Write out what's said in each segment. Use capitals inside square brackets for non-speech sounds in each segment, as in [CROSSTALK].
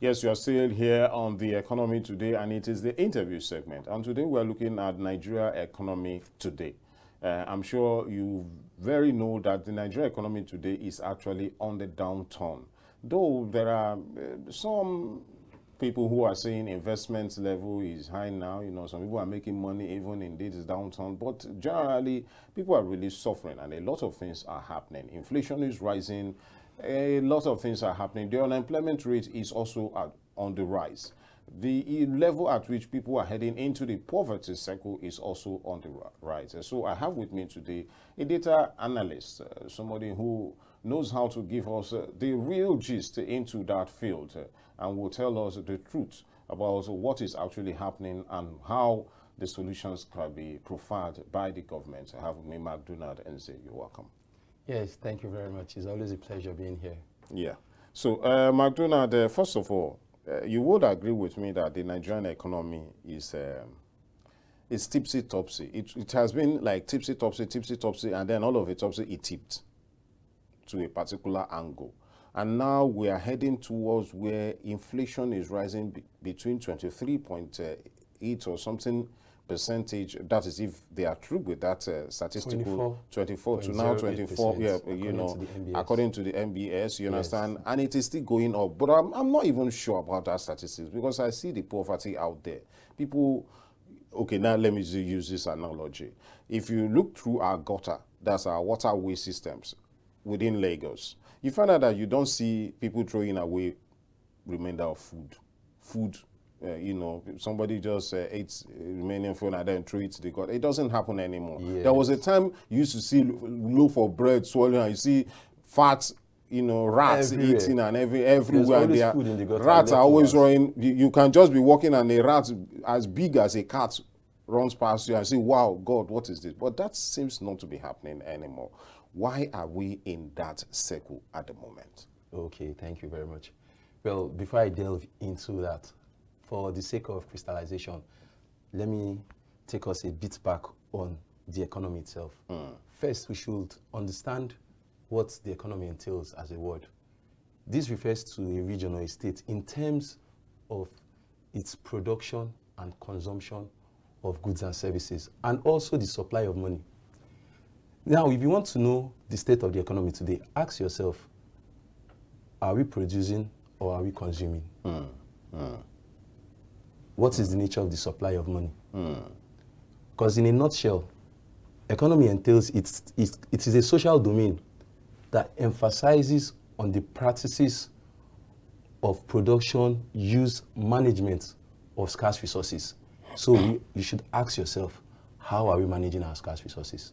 Yes, you are still here on the economy today, and it is the interview segment. And today we are looking at Nigeria economy today. Uh, I'm sure you very know that the Nigeria economy today is actually on the downturn. Though there are uh, some people who are saying investment level is high now, you know, some people are making money even in this downturn, but generally people are really suffering and a lot of things are happening. Inflation is rising, a lot of things are happening. The unemployment rate is also at, on the rise. The level at which people are heading into the poverty circle is also on the rise. So I have with me today a data analyst, uh, somebody who knows how to give us uh, the real gist into that field uh, and will tell us the truth about what is actually happening and how the solutions can be profiled by the government. I have with me Mark and say you're welcome. Yes, thank you very much. It's always a pleasure being here. Yeah. So, uh, Macdonald, uh, first of all, uh, you would agree with me that the Nigerian economy is um, is tipsy topsy. It, it has been like tipsy topsy, tipsy topsy, and then all of it topsy it tipped to a particular angle. And now we are heading towards where inflation is rising be between 23.8 or something percentage that is if they are true with that uh, statistical 24, 24 to now 24 yeah you know to according to the mbs you yes. understand? And it is still going up but I'm, I'm not even sure about that statistics because i see the poverty out there. People okay now let me use this analogy. If you look through our gutter that's our waterway systems within lagos you find out that you don't see people throwing away remainder of food food uh, you know, somebody just uh, ate remaining food and then threw it to the god. It doesn't happen anymore. Yes. There was a time you used to see loaf of bread swallowing and you see fat, you know, rats everywhere. eating and every everywhere. They are, the rats are always running. You, you, can just be walking and a rat as big as a cat runs past you and say, wow, God, what is this? But that seems not to be happening anymore. Why are we in that circle at the moment? Okay, thank you very much. Well, before I delve into that, for the sake of crystallization, let me take us a bit back on the economy itself. Mm. First, we should understand what the economy entails as a word. This refers to a region or a state in terms of its production and consumption of goods and services, and also the supply of money. Now, if you want to know the state of the economy today, ask yourself, are we producing or are we consuming? Mm. Mm what is the nature of the supply of money? Hmm. Because in a nutshell, economy entails it's, it's, it is a social domain that emphasizes on the practices of production, use, management of scarce resources. So we, you should ask yourself, how are we managing our scarce resources?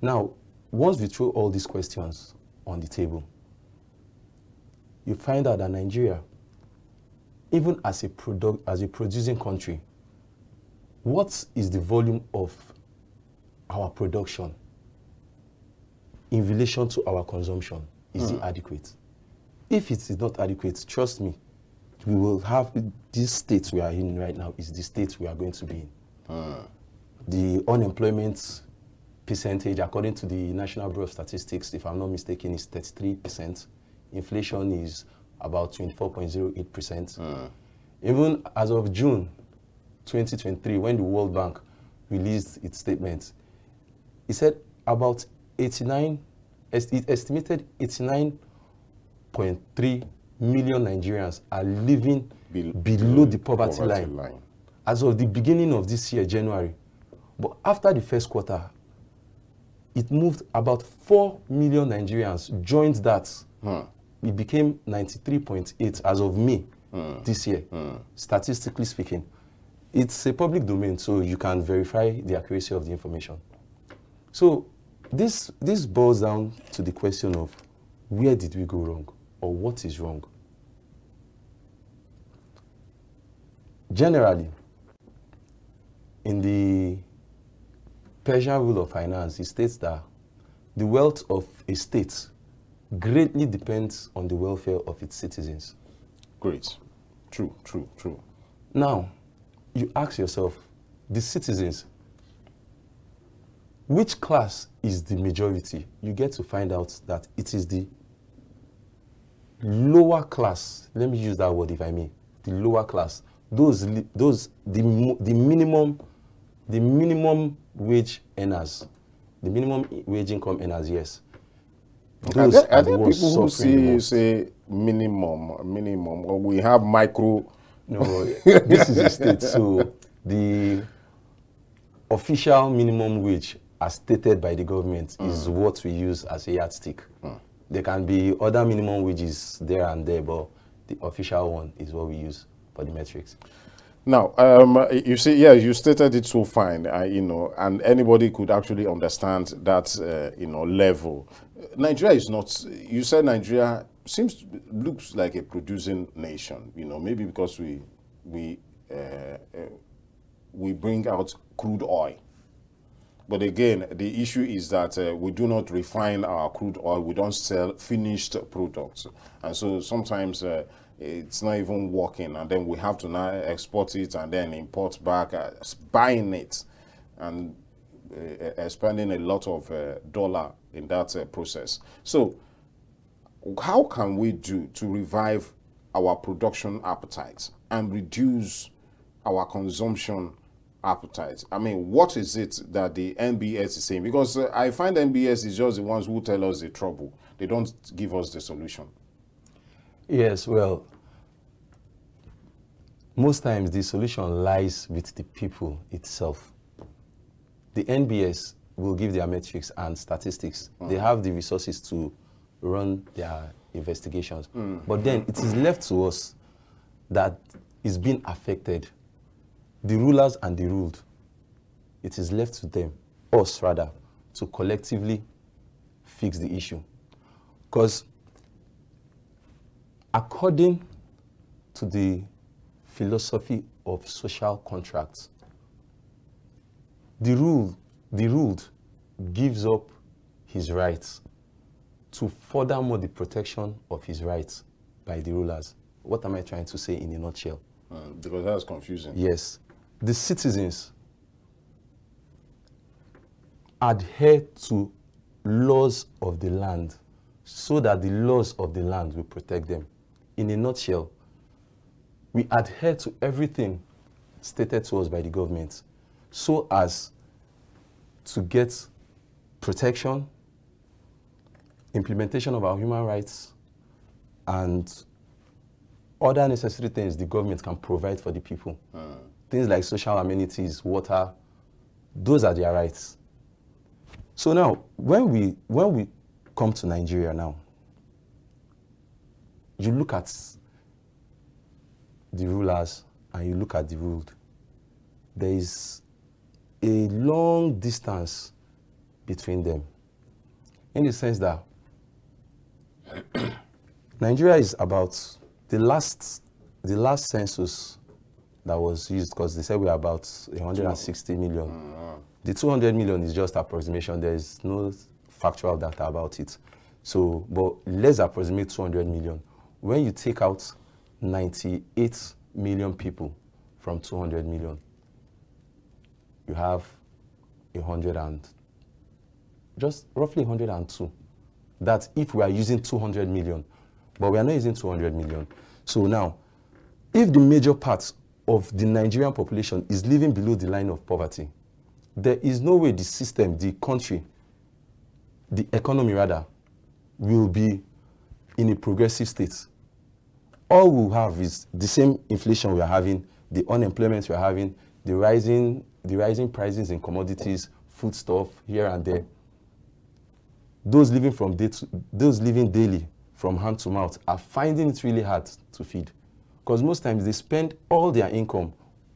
Now, once we throw all these questions on the table, you find out that Nigeria even as a product, as a producing country, what is the volume of our production in relation to our consumption? Is mm. it adequate? If it is not adequate, trust me, we will have this state we are in right now is the state we are going to be in. Mm. The unemployment percentage, according to the National Bureau of Statistics, if I'm not mistaken, is 33%. Inflation is about 24.08%. Mm. Even as of June 2023, when the World Bank released its statement, it said about 89, it estimated 89.3 million Nigerians are living Be below the poverty, poverty line, line as of the beginning of this year, January. But after the first quarter, it moved about 4 million Nigerians joined that. Hmm it became 93.8 as of May mm. this year, mm. statistically speaking. It's a public domain, so you can verify the accuracy of the information. So this, this boils down to the question of where did we go wrong or what is wrong? Generally, in the Persian rule of finance, it states that the wealth of a state greatly depends on the welfare of its citizens. Great. True, true, true. Now, you ask yourself, the citizens, which class is the majority? You get to find out that it is the lower class, let me use that word if I may, the lower class, those, those, the, the minimum, the minimum wage earners, the minimum wage income earners, yes. Are Those there, are there people who see, say minimum, minimum, or we have micro? No, this is a state. So the official minimum wage, as stated by the government, is what we use as a yardstick. There can be other minimum wages there and there, but the official one is what we use for the metrics. Now, um, you see, yeah, you stated it so fine, uh, you know, and anybody could actually understand that, uh, you know, level. Nigeria is not. You said Nigeria seems looks like a producing nation, you know, maybe because we we uh, uh, we bring out crude oil. But again, the issue is that uh, we do not refine our crude oil. We don't sell finished products. And so sometimes uh, it's not even working. And then we have to now export it and then import back, uh, buying it and uh, uh, spending a lot of uh, dollar in that uh, process. So how can we do to revive our production appetite and reduce our consumption appetite? I mean, what is it that the NBS is saying? Because uh, I find NBS is just the ones who tell us the trouble. They don't give us the solution. Yes, well, most times the solution lies with the people itself. The NBS will give their metrics and statistics. They mm. have the resources to run their investigations. Mm. But then it is left to us that is being affected. The rulers and the ruled. It is left to them, us rather, to collectively fix the issue. Because according to the philosophy of social contracts, the rule, the ruled gives up his rights to furthermore the protection of his rights by the rulers. What am I trying to say in a nutshell? Uh, because that's confusing. Yes, the citizens adhere to laws of the land so that the laws of the land will protect them. In a nutshell, we adhere to everything stated to us by the government so as to get protection, implementation of our human rights, and other necessary things the government can provide for the people. Hmm. Things like social amenities, water, those are their rights. So now, when we when we come to Nigeria now, you look at the rulers and you look at the ruled. There is a long distance between them, in the sense that [CLEARS THROAT] Nigeria is about the last the last census that was used because they said we're about 160 million. Mm-hmm. The 200 million is just approximation. There is no factual data about it. So, but let's approximate 200 million. When you take out 98 million people from 200 million, you have a 100 and just roughly 102. That's if we are using 200 million, but we are not using 200 million. So now, if the major part of the Nigerian population is living below the line of poverty, there is no way the system, the country, the economy rather, will be in a progressive state. All we'll have is the same inflation we are having, the unemployment we are having, the rising, the rising prices in commodities, foodstuff here and there. Those living from day to, those living daily from hand to mouth are finding it really hard to feed, because most times they spend all their income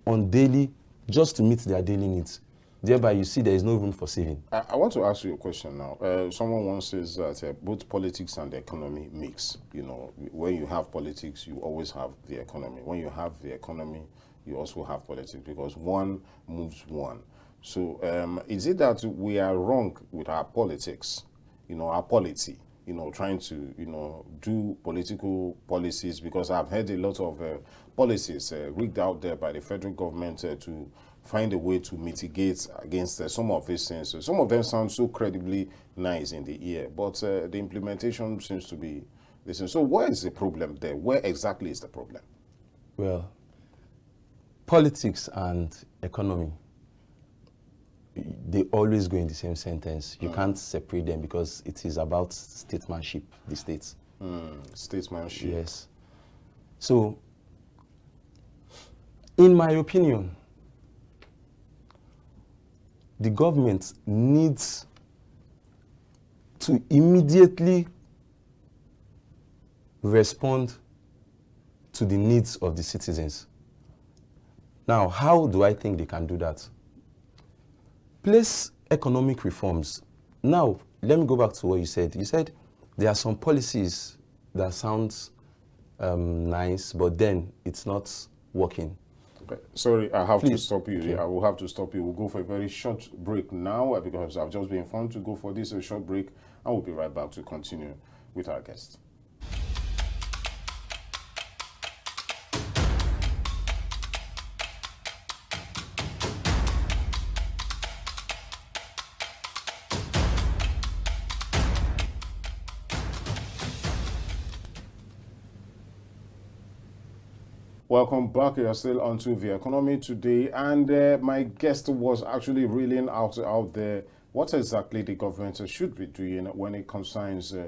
on daily just to meet their daily needs. Thereby, you see there is no room for saving. I, I want to ask you a question now. Uh, someone once says that uh, both politics and the economy mix. You know, when you have politics, you always have the economy. When you have the economy, you also have politics because one moves one. So, um, is it that we are wrong with our politics? You know, our polity. You know, trying to you know do political policies because I've heard a lot of uh, policies uh, rigged out there by the federal government uh, to find a way to mitigate against uh, some of these things. Some of them sound so credibly nice in the ear, but uh, the implementation seems to be Listen, so where is the problem there? Where exactly is the problem? Well, politics and economy, they always go in the same sentence. You can't separate them because it is about statesmanship, the states. Hmm, statesmanship. Yes. So, in my opinion, the government needs to immediately respond to the needs of the citizens. Now, how do I think they can do that? Place economic reforms. Now, let me go back to what you said. You said there are some policies that sounds um, nice, but then it's not working. Okay, Sorry, I have to stop you. Okay. I will have to stop you. We'll go for a very short break now uh, because I've just been informed to go for this a short break and we'll be right back to continue with our guest. Welcome back. You're still onto the economy today, and uh, my guest was actually reeling out out there what exactly the government should be doing when it concerns uh,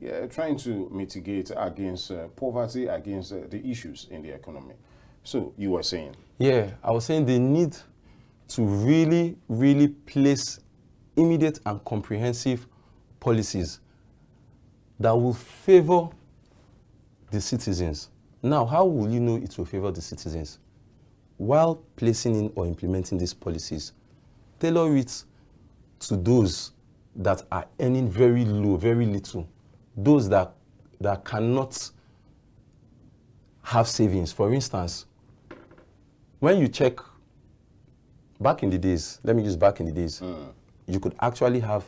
yeah, trying to mitigate against uh, poverty, against uh, the issues in the economy. So you were saying, Yeah, I was saying they need to really, really place immediate and comprehensive policies that will favor the citizens. Now, how will you know it will favor the citizens? While placing in or implementing these policies, tailor it to those that are earning very low, very little, those that, that cannot have savings. For instance, when you check back in the days, let me use back in the days, hmm. you could actually have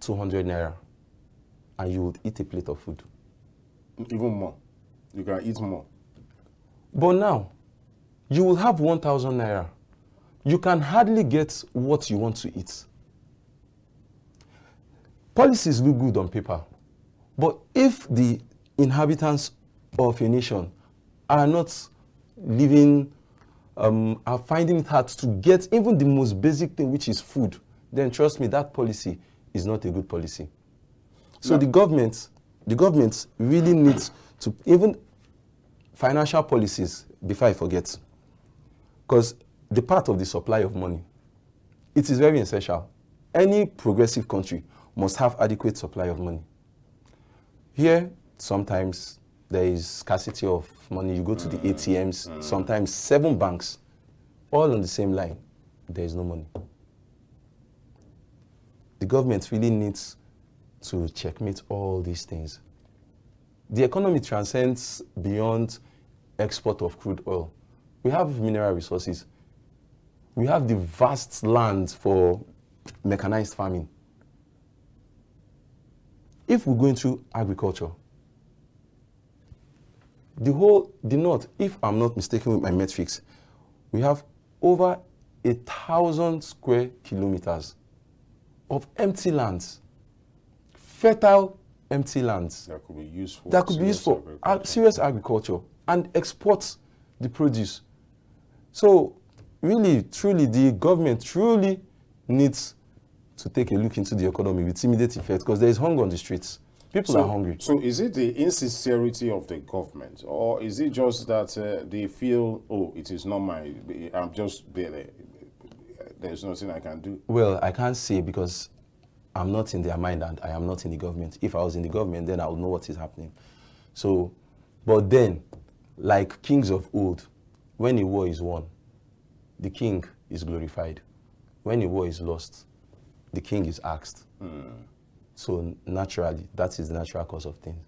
200 naira and you would eat a plate of food. even more, you can eat more. But now, you will have 1,000 naira. You can hardly get what you want to eat. Policies look good on paper, but if the inhabitants of a nation are not living, um, are finding it hard to get even the most basic thing, which is food, then trust me, that policy is not a good policy. So No. the government, the government really needs to even financial policies. Before I forget, because the part of the supply of money, it is very essential. Any progressive country must have adequate supply of money. Here, sometimes there is scarcity of money. You go to the mm, ATMs, mm. sometimes seven banks, all on the same line. There is no money. The government really needs to checkmate all these things. The economy transcends beyond export of crude oil. We have mineral resources. We have the vast land for mechanized farming. If we go into agriculture, the whole, the north, if I'm not mistaken with my metrics, we have over a thousand square kilometers of empty lands, fertile empty lands That could be useful. that could be used for serious agriculture. serious agriculture and export the produce. So, really, truly, the government truly needs to take a look into the economy with immediate effect because there is hunger on the streets. People are hungry. So is it the insincerity of the government, or is it just that uh, they feel, oh, it is not my, I'm just there. There's nothing I can do. Well, I can't say because I'm not in their mind and I am not in the government. If I was in the government, then I would know what is happening. So, but then, like kings of old, when a war is won, the king is glorified. When a war is lost, the king is asked. So naturally, that is the natural course of things.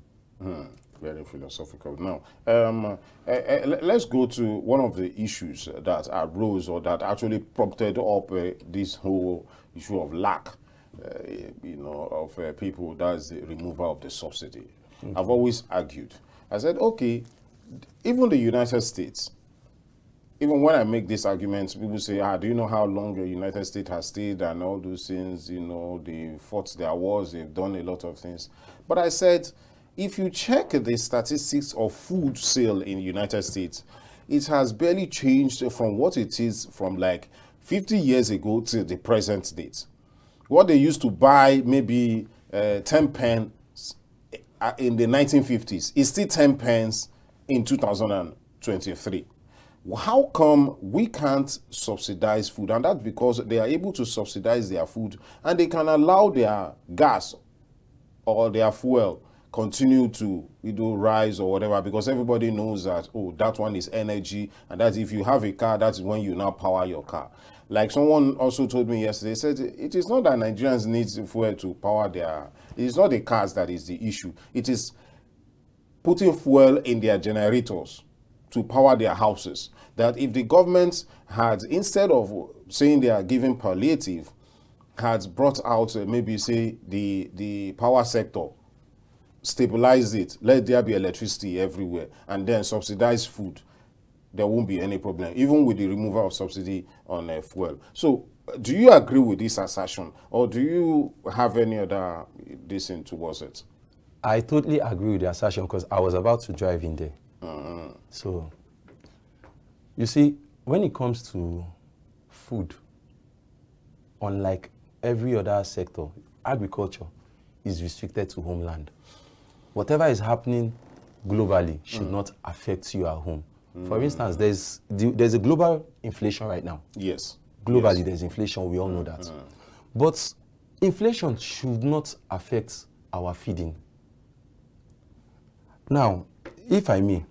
Hmm, very philosophical. Now, um, uh, uh, let's go to one of the issues that arose or that actually prompted up uh, this whole issue of lack, you know, of uh, people. That's the removal of the subsidy. I've always argued. I said, okay, even the United States, even when I make these arguments, people say, ah, do you know how long the United States has stayed and all those things, you know, they fought their wars, they've done a lot of things. But I said, if you check the statistics of food sale in the United States, it has barely changed from what it is from like 50 years ago to the present date. What they used to buy maybe uh, 10 pence uh, in the 1950s is still 10 pence in 2023. How come we can't subsidize food? And that's because they are able to subsidize their food and they can allow their gas or their fuel continue to you know rise or whatever because everybody knows that oh that one is energy and that if you have a car that's when you now power your car like someone also told me yesterday said it is not that nigerians need fuel to power their it is not the cars that is the issue. It is putting fuel in their generators to power their houses. That if the government had instead of saying they are giving palliative had brought out uh, maybe say the the power sector stabilize it let there be electricity everywhere and then subsidize food there won't be any problem even with the removal of subsidy on uh, fuel so do you agree with this assertion or do you have any other in towards it I totally agree with the assertion because I was about to drive in there. So, you see, when it comes to food, unlike every other sector, agriculture is restricted to homeland. Whatever is happening globally should not affect you at home. For instance, there's there's a global inflation right now. yes Globally, there's inflation. We all know that. Mm-hmm. But inflation should not affect our feeding. Now, if I may,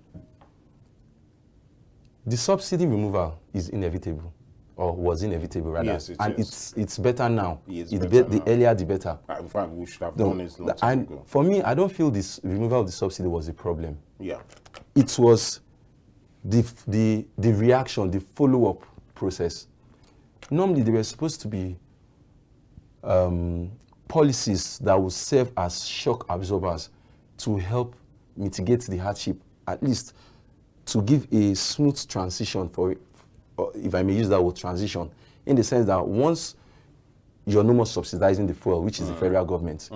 the subsidy removal is inevitable, or was inevitable rather, Yes, it and is. it's it's better now. It's It's better the now. earlier the better. In fact we should have No, done it long time and ago for me, I don't feel this removal of the subsidy was a problem yeah it was the, the, the reaction, the follow-up process. Normally, there were supposed to be um, policies that would serve as shock absorbers to help mitigate the hardship, at least to give a smooth transition for, if I may use that word, transition, in the sense that once you're no more subsidizing the fuel, which is the federal government,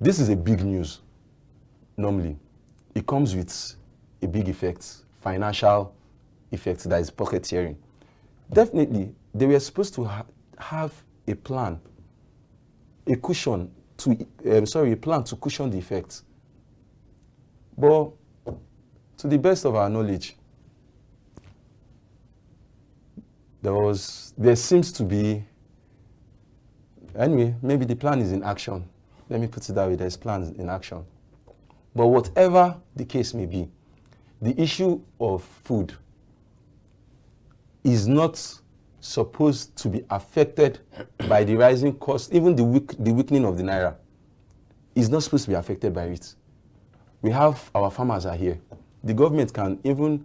this is a big news normally. It comes with a big effect, financial effect that is pocket tearing. Definitely, they were supposed to ha- have a plan, a cushion to, um, sorry, a plan to cushion the effects. But to the best of our knowledge, there was, there seems to be, anyway, maybe the plan is in action. Let me put it that way, there's plans in action. But whatever the case may be, the issue of food is not supposed to be affected [COUGHS] by the rising cost, even the, weak, the weakening of the naira is not supposed to be affected by it. We have our farmers are here. The government can even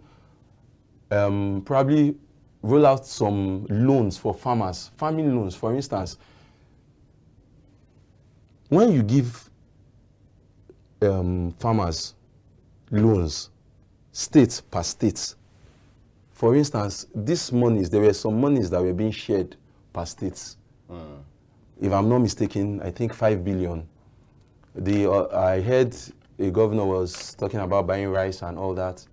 um, probably roll out some loans for farmers, farming loans, for instance. When you give um, farmers loans, state per state. For instance, these monies, there were some monies that were being shared per state. If I'm not mistaken, I think five billion. The uh, I heard a governor was talking about buying rice and all that.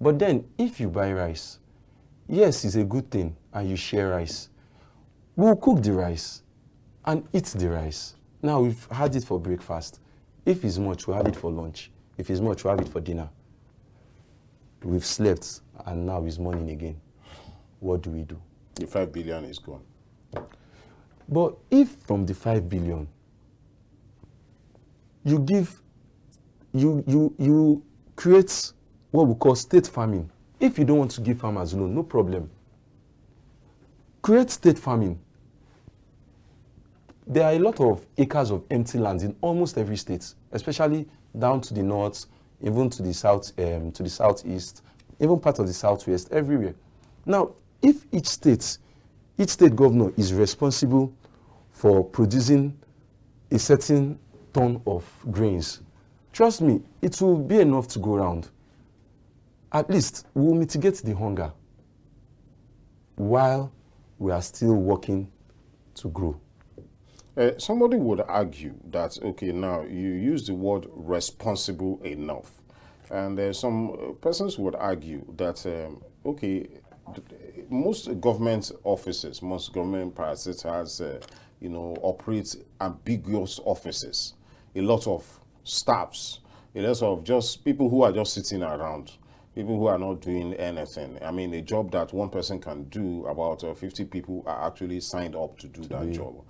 But then, if you buy rice, yes, it's a good thing, and you share rice. We'll cook the rice and eat the rice. Now we've had it for breakfast. If it's much, we'll have it for lunch. If it's much, we'll have it for dinner. We've slept and now it's morning again. What do we do? the five billion is gone But if from the five billion, you give, you you you create what we call state farming. If you don't want to give farmers loan, no problem. Create state farming. There are a lot of acres of empty lands in almost every state, especially down to the north, even to the south, um, to the southeast, even part of the southwest, everywhere. Now, if each state, each state governor is responsible for producing a certain ton of grains, trust me, it will be enough to go around. At least we will mitigate the hunger while we are still working to grow. Uh, somebody would argue that, okay, now you use the word responsible enough. And uh, some persons would argue that, um, okay, most government offices, most government parasites, uh, you know, operate ambiguous offices. A lot of staffs, a lot of just people who are just sitting around, people who are not doing anything. I mean, a job that one person can do, about uh, 50 people are actually signed up to do that job.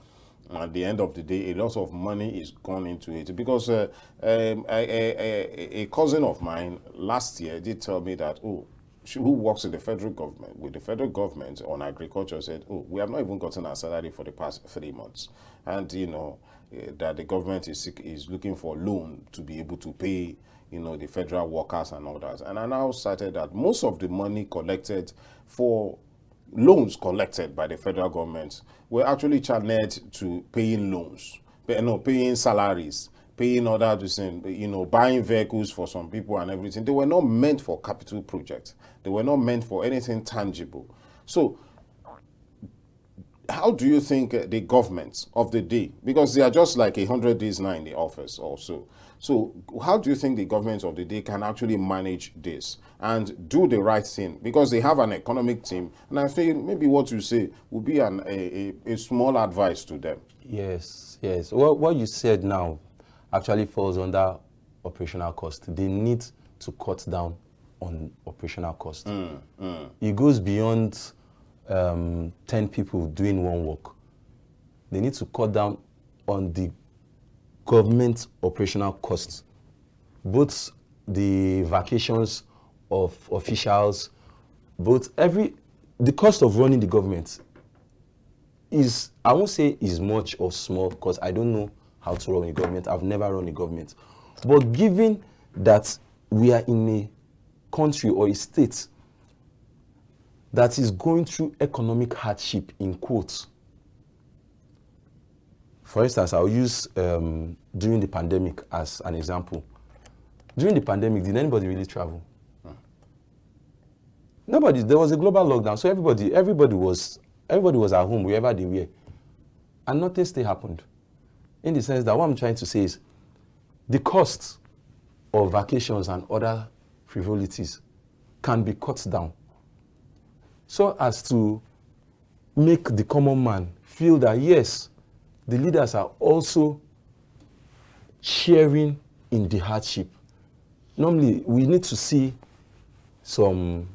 At the end of the day, a lot of money is gone into it because uh, um, a, a, a, cousin of mine last year did tell me that, oh, who works in the federal government, with the federal government on agriculture said, oh, we have not even gotten our salary for the past three months. And, you know, uh, that the government is, is looking for loan to be able to pay, you know, the federal workers and that. And I now cited that most of the money collected for loans collected by the federal government were actually channeled to paying loans, pay, no, paying salaries, paying other, you know, buying vehicles for some people and everything. They were not meant for capital projects. They were not meant for anything tangible. So how do you think the governments of the day, because they are just like a hundred days now in the office also, so how do you think the governments of the day can actually manage this and do the right thing? Because they have an economic team, and I think maybe what you say will be an, a, a, a small advice to them. Yes, yes. Well, what you said now actually falls under operational cost. They need to cut down on operational cost. Mm, mm. It goes beyond um, 10 people doing one work. They need to cut down on the government operational costs, both the vacations of officials, both every, the cost of running the government is, I won't say is much or small because I don't know how to run a government. I've never run a government. But given that we are in a country or a state that is going through economic hardship in quotes, for instance, I'll use um, during the pandemic as an example. During the pandemic, did anybody really travel? Nobody. There was a global lockdown, so everybody, everybody was, everybody was at home wherever they were, and nothing still happened. In the sense that what I'm trying to say is, the cost of vacations and other frivolities can be cut down, so as to make the common man feel that yes, the leaders are also sharing in the hardship. Normally, we need to see some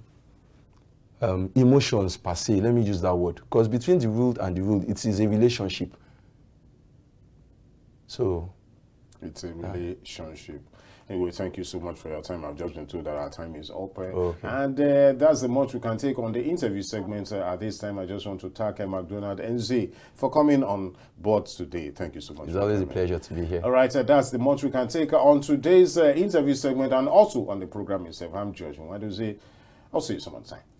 um, emotions per se, let me use that word, because between the ruled and the ruled, it is a relationship. So, it's a relationship. Anyway, thank you so much for your time. I've just been told that our time is up. Okay. And uh, that's the much we can take on the interview segment. Uh, at this time, I just want to thank uh, Macdonald Nze for coming on board today. Thank you so much. It's always coming. a pleasure to be here. All right, uh, that's the much we can take on today's uh, interview segment and also on the program itself. I'm George say? I'll see you some other time.